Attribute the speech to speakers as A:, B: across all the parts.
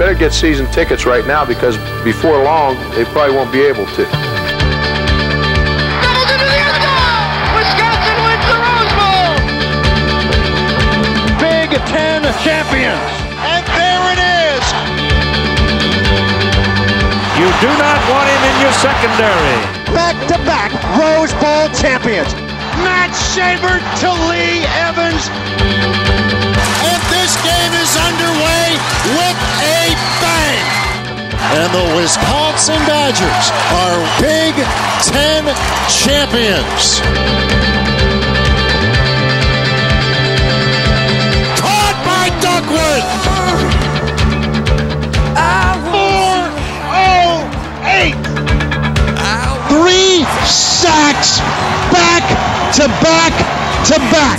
A: better get season tickets right now because before long, they probably won't be able to.
B: Wisconsin wins the Rose Bowl!
C: Big Ten champions.
B: And there it is!
C: You do not want him in your secondary.
D: Back-to-back Rose Bowl champions.
B: Matt Schabert to Lee Evans. And
E: the Wisconsin Badgers are Big Ten champions.
B: Caught by Duckwood. 408.
E: Three sacks back to back to back.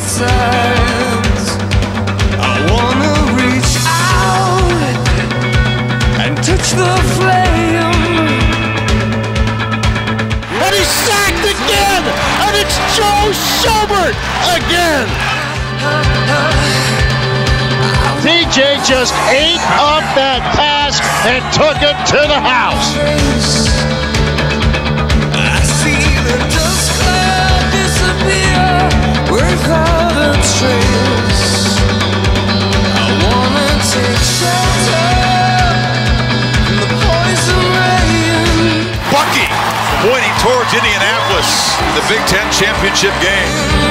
B: Schobert again.
E: DJ just ate up that pass and took it to the house.
F: I see the dust cloud disappear without a trace. I wanna take shelter from the poison rain.
G: Bucky pointing towards Indianapolis in the Big Ten championship game.